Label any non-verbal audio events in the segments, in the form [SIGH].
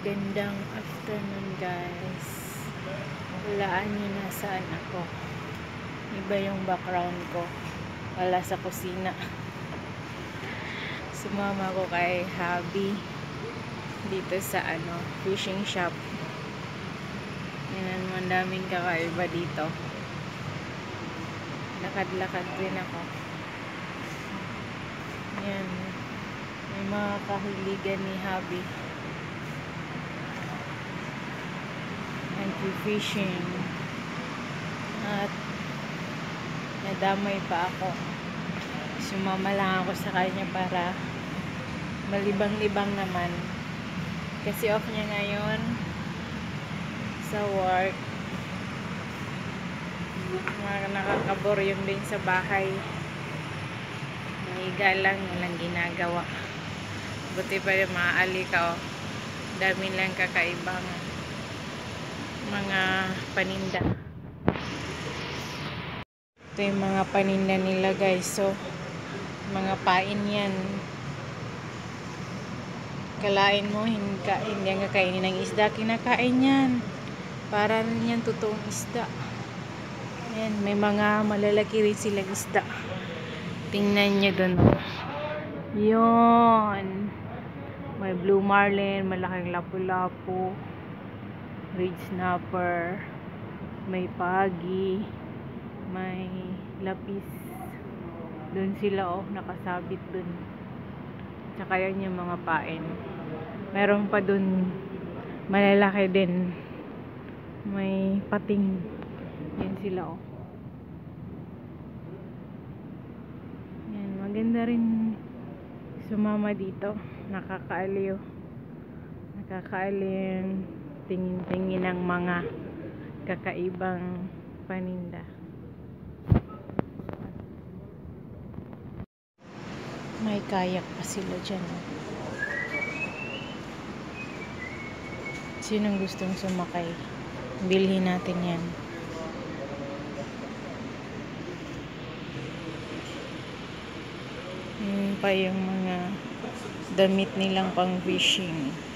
Magandang afternoon guys. Walaan nyo na saan ako. Iba yung background ko. Wala sa kusina. Sumama ko kay Habi dito sa ano, fishing shop. Yan, ang daming kakaiba dito. Lakad-lakad din ako. Yan. May mga kahiligan ni Habi. Nag-fishing. At nadamay pa ako. Sumama lang ako sa kanya para malibang-libang naman. Kasi off niya ngayon sa work. Mga nakakabor yung din sa bahay. Nahiga lang, walang ginagawa. Buti pa rin maaali ka, oh. Dami lang kakaibang mga paninda. Ito yung mga paninda nila, guys. So, mga pain yan. Kalain mo, hindi, ka, hindi ang kakainin ng isda. Kinakain yan. Para rin yan totoong isda. Yan, may mga malalaki rin silang isda. Tingnan nyo dun. oh. Yun. May blue marlin, malaking lapu-lapu, red snapper, may pagi, may lapis. Doon sila oh, nakasabit dun. Tsaka yan yung mga pain. Meron pa dun malalaki din. May pating. Yan sila oh. Yan, maganda rin sumama dito. Nakakaaliw. Nakakaaliw tingin-tingin ng mga kakaibang paninda. May kayak pa sila dyan. Oh. Sinong gustong sumakay? Bilhin natin yan. Yun pa yung mga damit nilang pang fishing.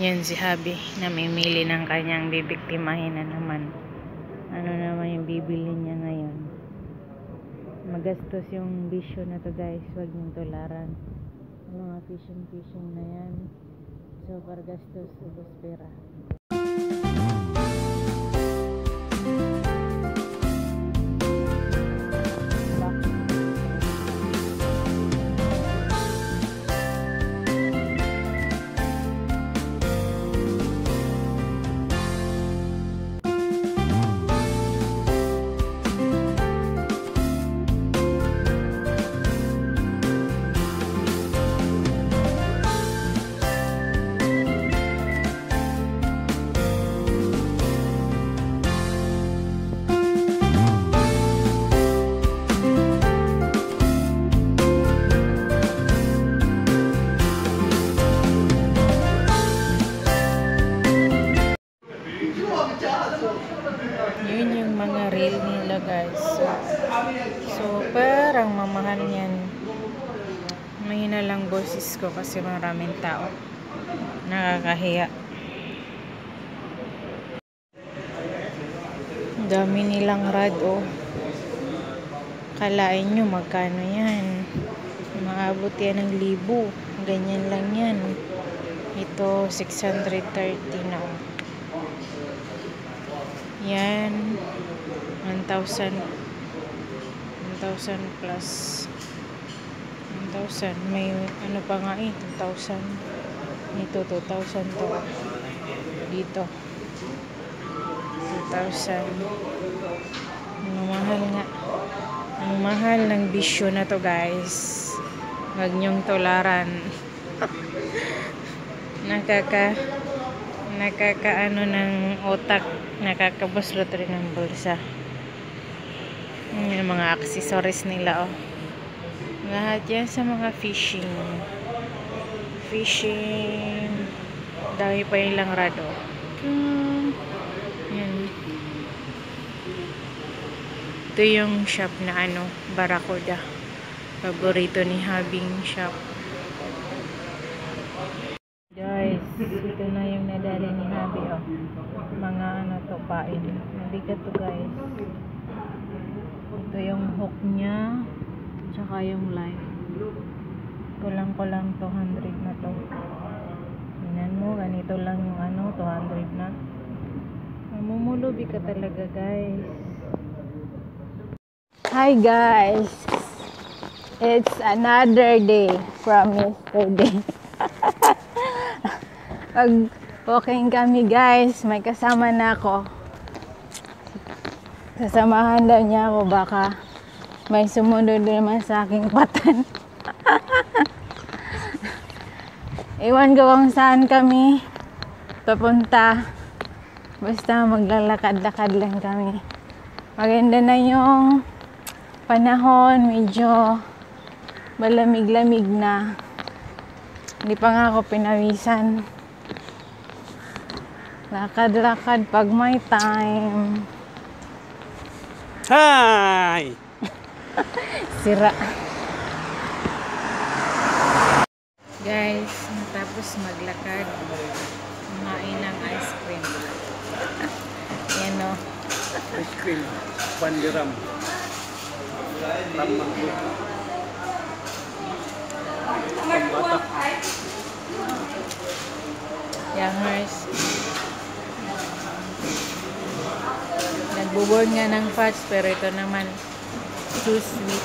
Yan si Habi, namimili ng kanyang bibiktimahin na naman. Ano naman yung bibili niya ngayon. Magastos yung bisyo na to guys, huwag niyong tularan. Yung mga fishing-fishing na yan, super gastos, ubos pera. Yan. Mahina lang boses ko kasi maraming tao. Nakakahiya. Dami nilang rad oh. Kalain nyo magkano yan. Maabot yan ng libo. Ganyan lang yan. Ito 630 na oh. Yan. 1,000. 1,000 plus. 1,000. May ano pa nga eh. 2,000. Ito, 2,000 to. Dito. 2,000. Ang mahal nga. Ang mahal ng bisyo na to guys. Huwag niyong tularan. [LAUGHS] Nakaka nakakaano ng otak nakakabuslot rin ng bulsa yung mga accessories nila oh lahat yan sa mga fishing fishing dami pa yung lang rado yan ito yung shop na ano, Barakuda. Paborito ni Habing shop. Guys, ito na yung nadali ni Habi oh. Mga ano to, pain. Mabigat to guys. Ito yung hook niya. Tsaka yung line. Kulang-kulang 200 na to. Tingnan mo, ganito lang yung ano, 200 na. Mamumulubi ka talaga guys. Hi guys! It's another day from yesterday. [LAUGHS] Pag walking kami guys, may kasama na ako. Sasamahan daw niya ako baka may sumunod naman sa aking patan. Iwan ko kung saan kami papunta. Basta maglalakad-lakad lang kami. Maganda na yung panahon, medyo malamig-lamig na. Hindi pa nga ako pinawisan. Lakad-lakad pag may time. Hi! [LAUGHS] Sira. Guys, natapos maglakad, kumain ng ice cream. [LAUGHS] Yan o. Ice cream, pandiram. Tamang Youngers. Nagbuburn nga ng fats pero ito naman too sweet.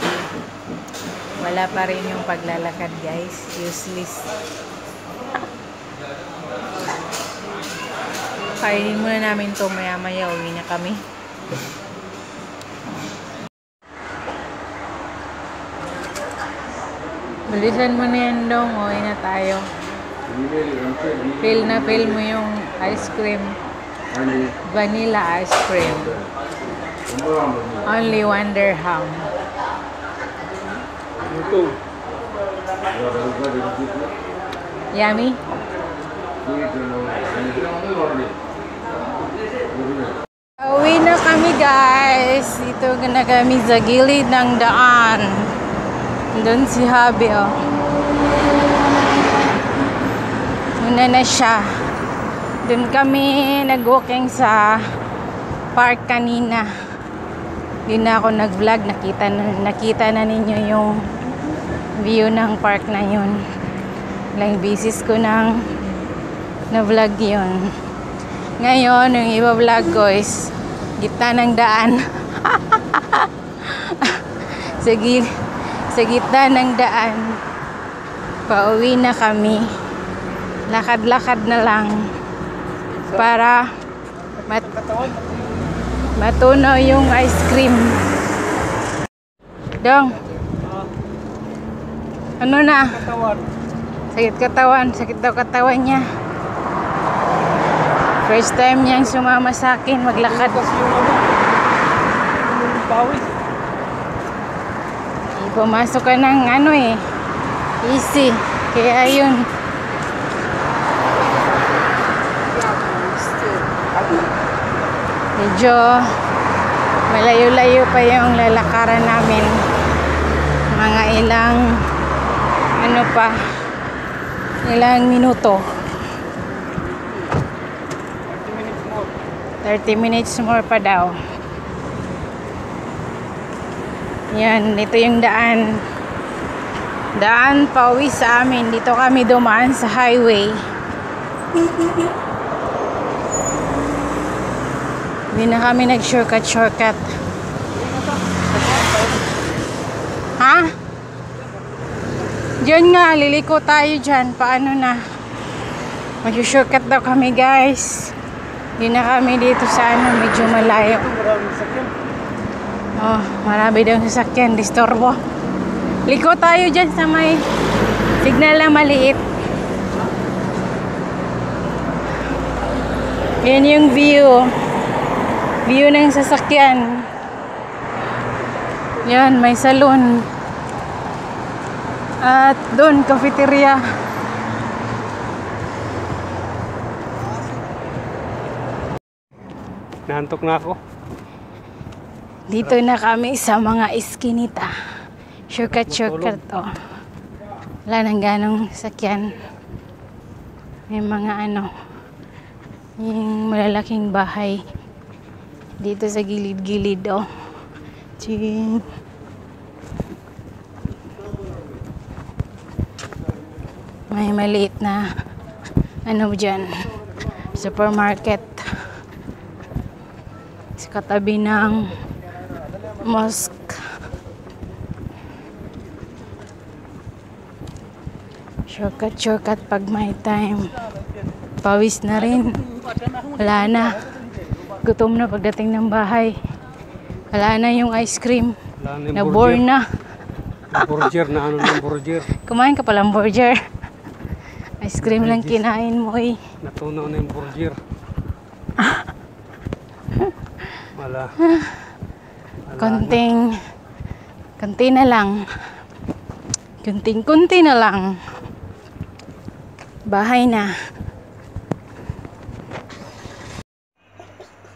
Wala pa rin yung paglalakad guys. Useless. Kainin muna namin to maya maya uwi na kami. Bilisan mo na yan dong. Uwi na tayo. Feel na feel mo yung ice cream. Vanilla ice cream. Only one dirham. Yummy? Uwi na kami guys. Dito na kami sa gilid ng daan. Doon si Habi oh. Una na siya. Doon kami nag-walking sa park kanina. Hindi na ako nag-vlog. Nakita na, nakita na ninyo yung view ng park na yun. Ilang bisis ko nang na-vlog yun. Ngayon, yung iba-vlog ko is gitna ng daan. [LAUGHS] sa, gi- sa gitna ng daan. Pauwi na kami. Lakad-lakad na lang para mat matunaw yung ice cream. Dong. Ano na? Sakit katawan. Sakit daw katawan niya. First time niyang sumama sa akin maglakad. Pumasok ka ng ano eh. Easy. Kaya yun. Medyo malayo-layo pa yung lalakaran namin. Mga ilang ano pa ilang minuto. 30 minutes more pa daw. Yan, ito yung daan. Daan pauwi sa amin. Dito kami dumaan sa highway. Hindi na kami nag-shortcut, shortcut. Ha? Diyan nga, liliko tayo dyan. Paano na? Mag-shortcut daw kami, guys. Hindi na kami dito sa ano, medyo malayo. Oh, marami daw sasakyan, disturbo. Liko tayo dyan sa may signal na maliit. Yan yung view. View ng sasakyan. Yan, may salon. At doon, cafeteria. Nahantok na ako. Dito na kami sa mga iskinita. Shortcut, shortcut. Oh. Wala nang ganong sakyan. May mga ano, yung malalaking bahay. Dito sa gilid-gilid, oh. Ching. May maliit na ano dyan, supermarket. Sa katabi ng mosque. Shortcut, shortcut pag may time. Pawis na rin. Wala na. Gutom na pagdating ng bahay. Wala na yung ice cream. Wala na burger. na. Burger na ano ng burger. [LAUGHS] Kumain ka palang burger. Ice cream lang kinain mo eh. Natunaw na yung burger. [LAUGHS] Wala. Konting, konti na lang. Kunting-kunti na lang. Bahay na.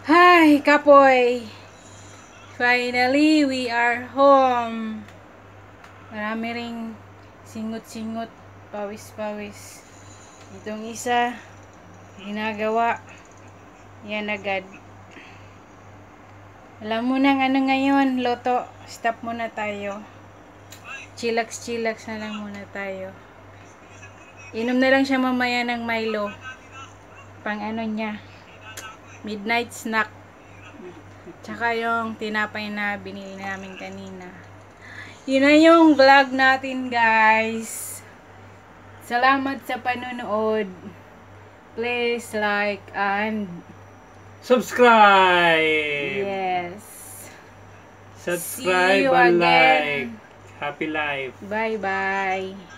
Hi, kapoy! Finally, we are home. Marami ring singot-singot, pawis-pawis. Itong isa, ginagawa. Yan agad. Alam mo nang ano ngayon, Loto. Stop muna tayo. Chillax-chillax na lang muna tayo. Inom na lang siya mamaya ng Milo. Pang ano niya. Midnight snack. Tsaka yung tinapay na binili namin kanina. Yun na yung vlog natin, guys. Salamat sa panonood. Please like and Subscribe! yes. Subscribe and again. like. Happy life. Bye-bye.